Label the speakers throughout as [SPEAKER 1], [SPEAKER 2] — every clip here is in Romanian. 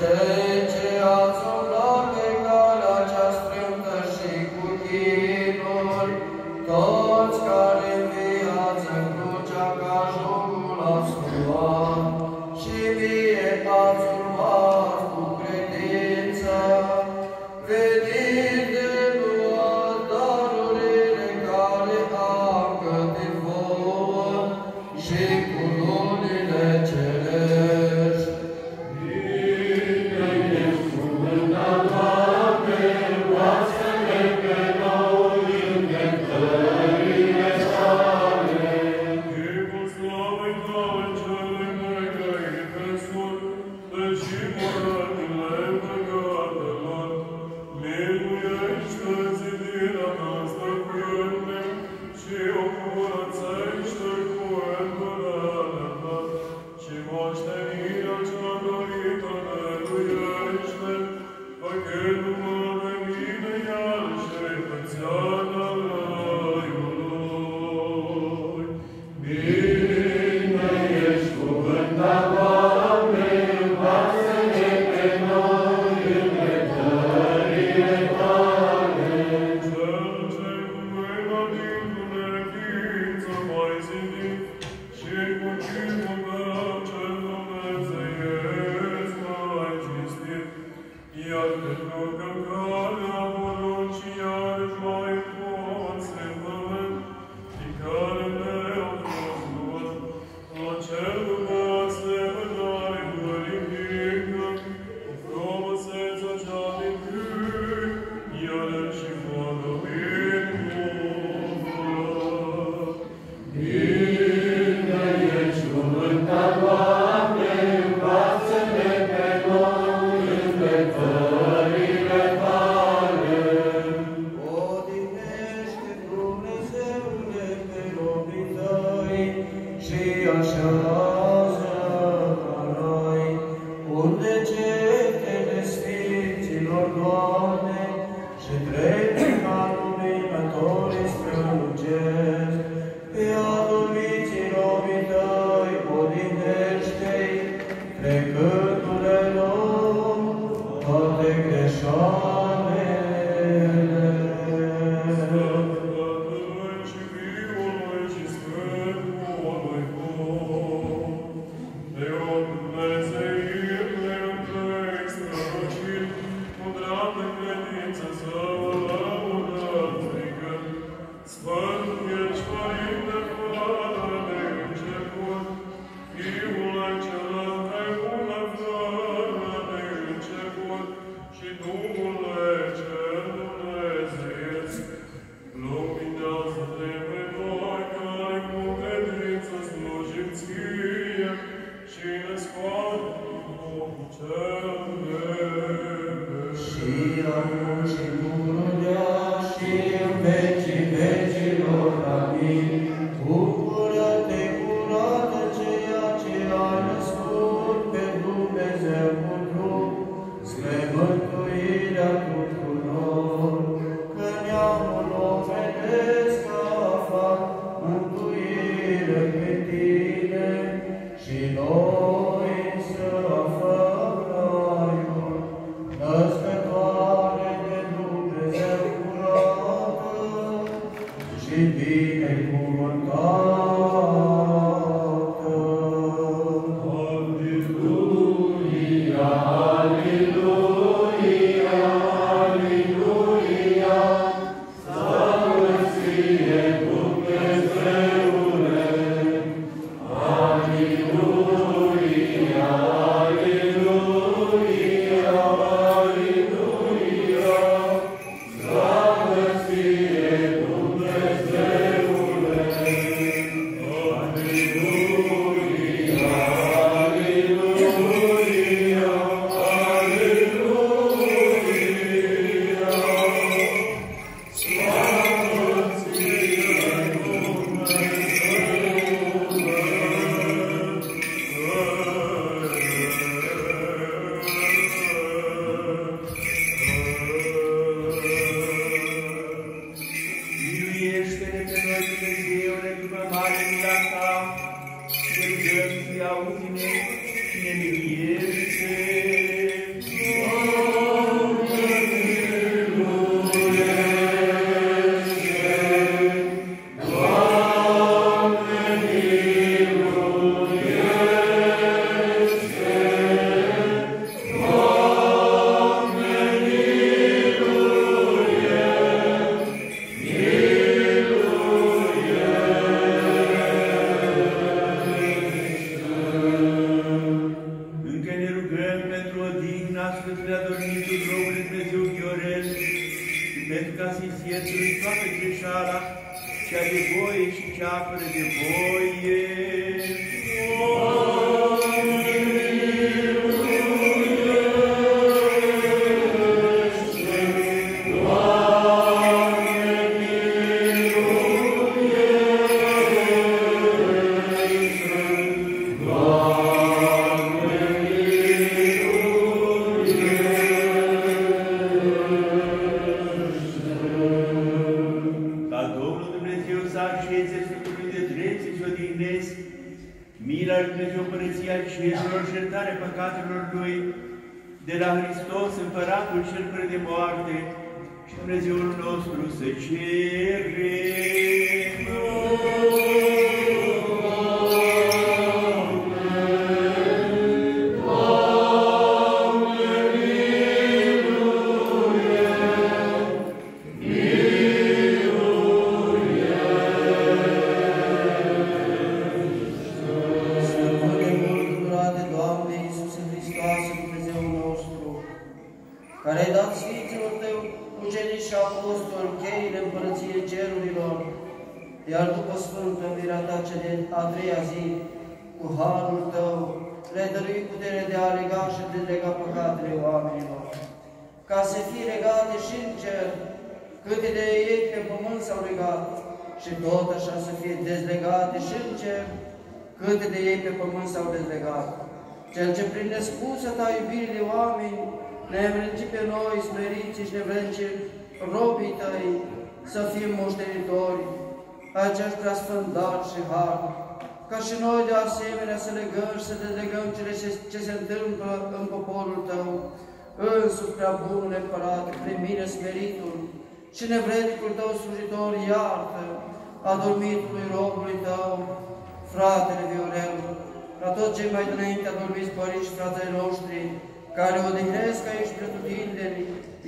[SPEAKER 1] cei Praising Thee. Cea de
[SPEAKER 2] voie și cea fără de voie. Să așeze Sfântului de drept și să odihnesc, mila lui Dumnezeu Părăția Cerilor și iertarea păcatelor Lui, de la Hristos, Împăratul cel fără de moarte, și Dumnezeul nostru să cerem.
[SPEAKER 3] Ca să fie legate și în cer, câte de ei pe pământ s-au legat, și tot așa să fie dezlegate și în cer, câte de ei pe pământ s-au dezlegat. Cel ce prin nespusă ta iubire de oameni ne-ai învrednicit pe noi, smeriți și nevrednici, robii tăi, să fim moștenitori, acești preasfânt dar și har, ca și noi de asemenea să legăm și să dezlegăm cele ce, ce se întâmplă în poporul tău, însuși prea bunul împărat, prin mine smeritul și nevrednicul tău slujitor, iartă, adormitului robului tău, fratele Viorel, la toți cei mai dinainte adormiți părinți și fratele noștri, care odihnesc aici pretutindeni,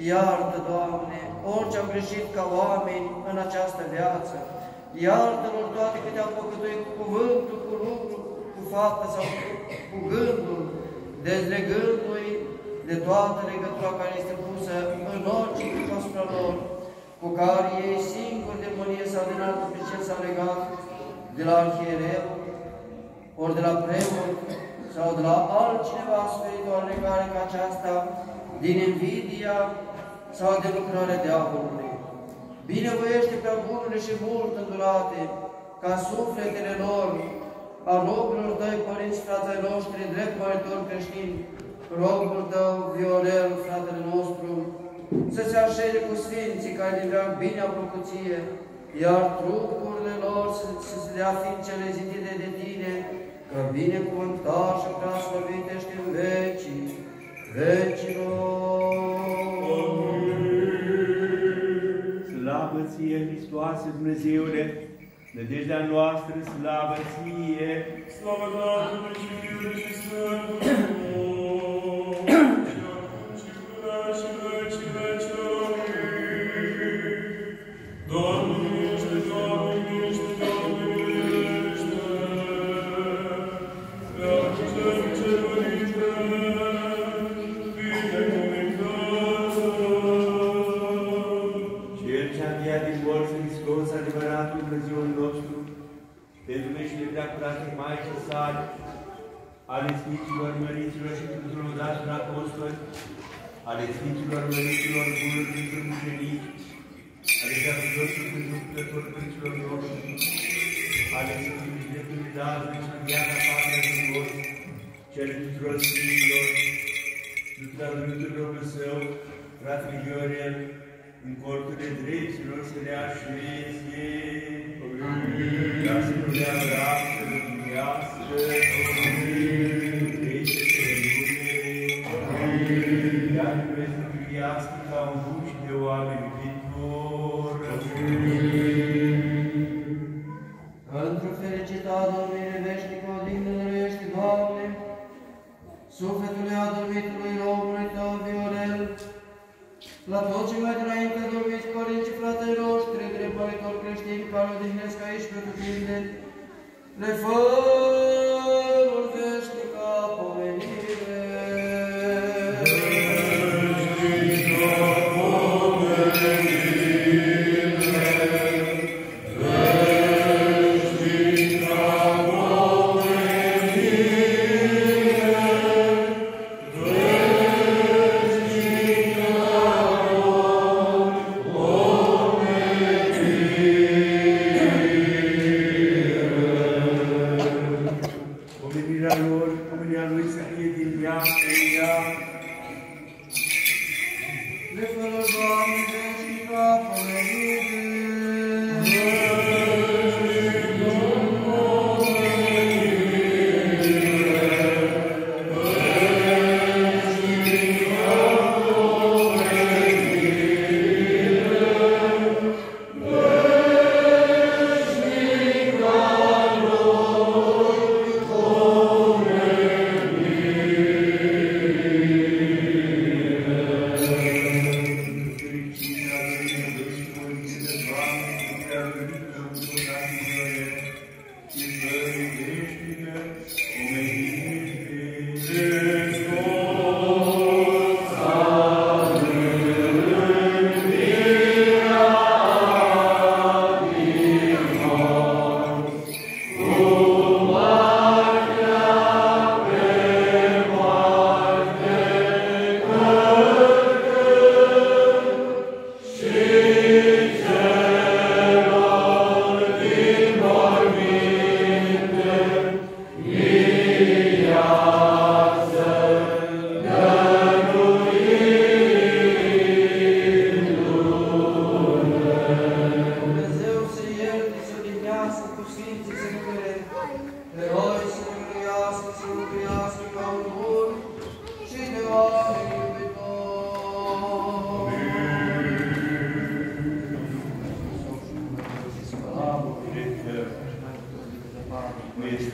[SPEAKER 3] iartă, Doamne, orice am greșit ca oameni în această viață, iartă-lor toate câte au păcătuit cu cuvântul, cu lucru, cu faptă sau cu gândul, dezlegându-i de toată legătura care este pusă în orice asupra lor, cu care ei singuri de mânie sau din altă pricin s-au legat, de la arhiereu, ori de la preot, sau de la altcineva suferit o legare ca aceasta, din invidia sau de lucrarea diavolului. Binevoiește prea bunule și mult îndurate, ca sufletele lor, a robilor tăi, părinți, frații noștri, drept măritori creștini, rogul tău, Viorel, fratele nostru, să se așeze cu sfinții care din vreau bine au iar trupurile lor să, să se dea fiind cele zidite de tine, că binecuvântat și prea slăvit ești în vecii, vecilor.
[SPEAKER 2] Slavă ție, Hristoase Dumnezeule, Nădejdea noastră, slavă ție!
[SPEAKER 1] Slavă Domnului și Fiului și Sfântului!
[SPEAKER 2] Pe numește prea curate Maicii sale, ale Sfinților Măriților și tuturor daților apostoli, ale Sfinților Măriților bunuri Sfinților Mucenici, ale Sfinților și Sfinților Părinților noștri, ale Sfinților Dreptului Lazare și viața Patria din morți, cel tuturor Sfinților, tuturor Dumnezeu Său, fratele Viorel, în corturile dreptilor să le așeze, ca să nu le Abraham să le dumnească, trece să lumine, iar trebuie să privească ca un duș de oameni viitor.
[SPEAKER 3] Într-o fericită adormire veșnică, odihnă dăruiește, Doamne, sufletului adormitului omului Tău, Viorel, la toți cei mai dinainte adormiți părinții fratei noștri, dreptăritori creștini care odihnesc aici pe tutinde, le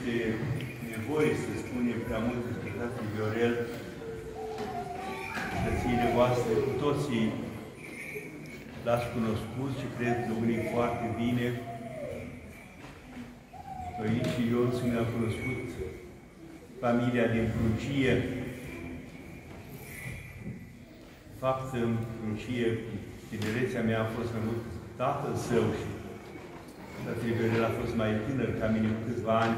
[SPEAKER 2] este nevoie să spunem prea mult despre tatăl Viorel. Frățiile voastre, cu toții l-ați cunoscut și cred că unii foarte bine. Aici eu mi-am cunoscut familia din Pruncie. De fapt, în Pruncie, tinerețea mea a fost mai mult tatăl său și Fratele Viorel a fost mai tânăr ca mine cu câțiva ani.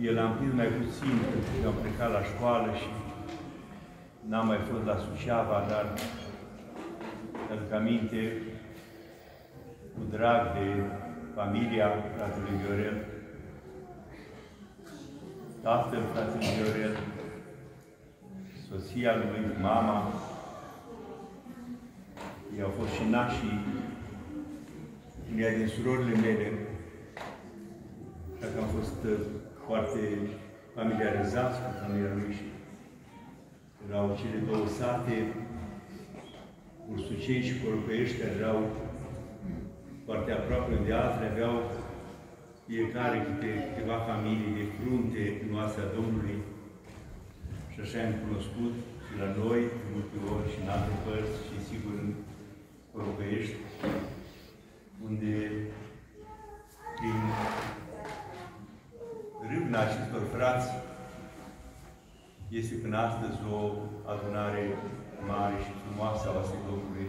[SPEAKER 2] El a împins mai puțin când am plecat la școală și n-am mai fost la Suceava, dar aduc aminte cu drag de familia fratelui Viorel, tatăl fratelui Viorel, soția lui, mama, ei au fost și nașii uneia din surorile mele, așa că am fost uh, foarte familiarizați cu familia lui și erau cele două sate, Ursuceni și Corupăiești, care erau foarte aproape de altele, aveau fiecare câte câteva familii de frunte în oasea Domnului. Și așa am cunoscut și la noi, de multe ori, și în alte părți, și sigur în Corupăiești, unde prin râvna acestor frați este până astăzi o adunare mare și frumoasă a oasei Domnului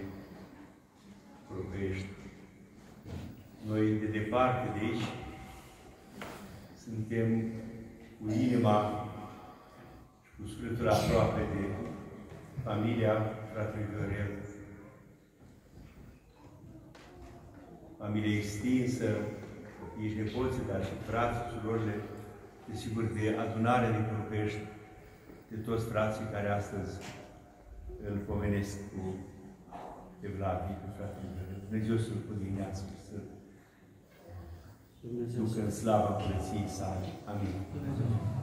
[SPEAKER 2] Corupăiești. Noi de departe de aici suntem cu inima și cu sufletul aproape de familia fratelui Viorel. Familie extinsă, ești nepoții, dar și frații, surorile, desigur, de adunare de Corupăiești, de toți frații care astăzi îl pomenesc cu Evlavie, cu fratele Viorel. Dumnezeu să-l podinească, să
[SPEAKER 3] Dumnezeu
[SPEAKER 2] ducă în slava curăției sale. Amin.
[SPEAKER 3] Dumnezeu.